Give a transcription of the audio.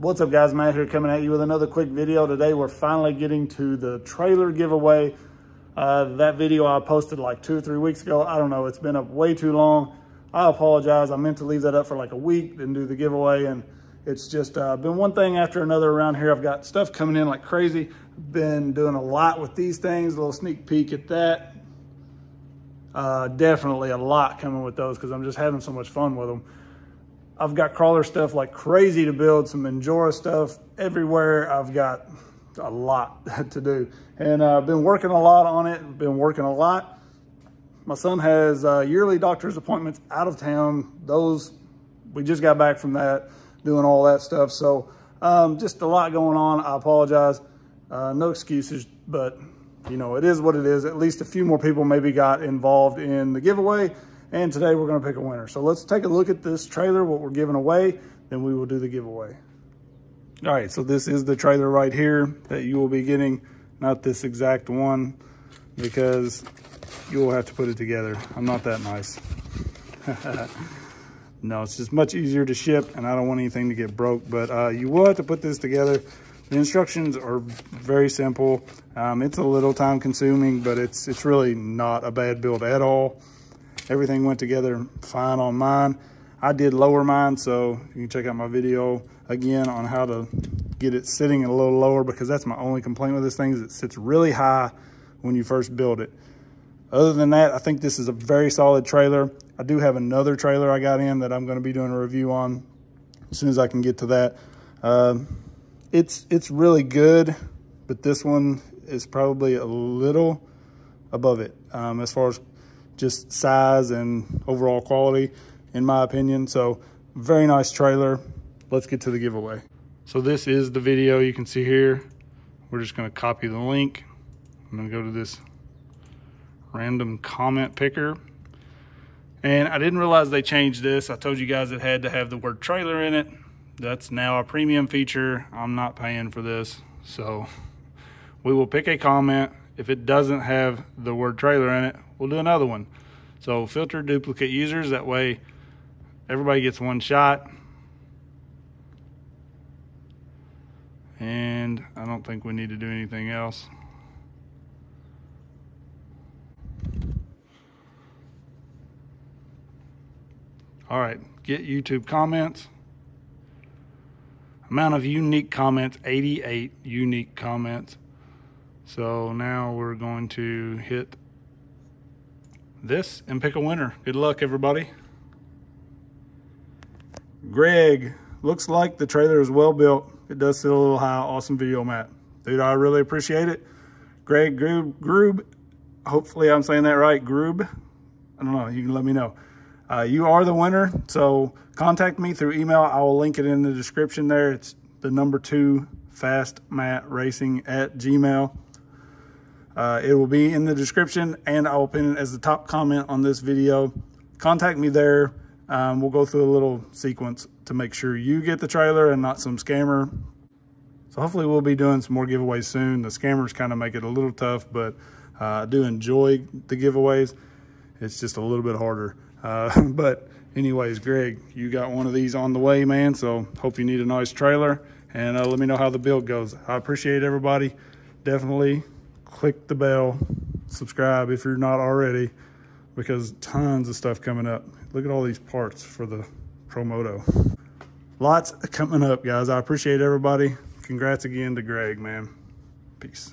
What's up guys, Matt here coming at you with another quick video. Today we're finally getting to the trailer giveaway. Uh, that video I posted like two or three weeks ago. I don't know, it's been up way too long. I apologize. I meant to leave that up for like a week, then do the giveaway. And it's just uh, been one thing after another around here. I've got stuff coming in like crazy. Been doing a lot with these things, a little sneak peek at that. Uh, definitely a lot coming with those because I'm just having so much fun with them. I've got crawler stuff like crazy to build, some Injora stuff everywhere. I've got a lot to do. And I've uh, been working a lot on it, been working a lot. My son has uh, yearly doctor's appointments out of town. Those, we just got back from that, doing all that stuff. So um, just a lot going on. I apologize. Uh, no excuses, but you know, it is what it is. At least a few more people maybe got involved in the giveaway and today we're gonna pick a winner. So let's take a look at this trailer, what we're giving away, then we will do the giveaway. All right, so this is the trailer right here that you will be getting, not this exact one, because you will have to put it together. I'm not that nice. no, it's just much easier to ship and I don't want anything to get broke, but uh, you will have to put this together. The instructions are very simple. Um, it's a little time consuming, but it's, it's really not a bad build at all. Everything went together fine on mine. I did lower mine, so you can check out my video again on how to get it sitting a little lower because that's my only complaint with this thing is it sits really high when you first build it. Other than that, I think this is a very solid trailer. I do have another trailer I got in that I'm gonna be doing a review on as soon as I can get to that. Uh, it's, it's really good, but this one is probably a little above it um, as far as just size and overall quality, in my opinion. So very nice trailer. Let's get to the giveaway. So this is the video you can see here. We're just gonna copy the link. I'm gonna go to this random comment picker. And I didn't realize they changed this. I told you guys it had to have the word trailer in it. That's now a premium feature. I'm not paying for this. So we will pick a comment. If it doesn't have the word trailer in it, we'll do another one. So filter duplicate users, that way everybody gets one shot. And I don't think we need to do anything else. All right, get YouTube comments. Amount of unique comments, 88 unique comments. So now we're going to hit this and pick a winner. Good luck, everybody. Greg, looks like the trailer is well built. It does sit a little high. Awesome video, Matt. Dude, I really appreciate it. Greg Groob, Groob hopefully I'm saying that right, Groob. I don't know, you can let me know. Uh, you are the winner, so contact me through email. I will link it in the description there. It's the number two, Fast Racing at Gmail. Uh, it will be in the description and I will pin it as the top comment on this video. Contact me there. Um, we'll go through a little sequence to make sure you get the trailer and not some scammer. So hopefully we'll be doing some more giveaways soon. The scammers kind of make it a little tough, but uh, I do enjoy the giveaways. It's just a little bit harder. Uh, but anyways, Greg, you got one of these on the way, man. So hope you need a nice trailer and uh, let me know how the build goes. I appreciate everybody. Definitely click the bell, subscribe if you're not already, because tons of stuff coming up. Look at all these parts for the Promoto. Lots coming up, guys. I appreciate everybody. Congrats again to Greg, man. Peace.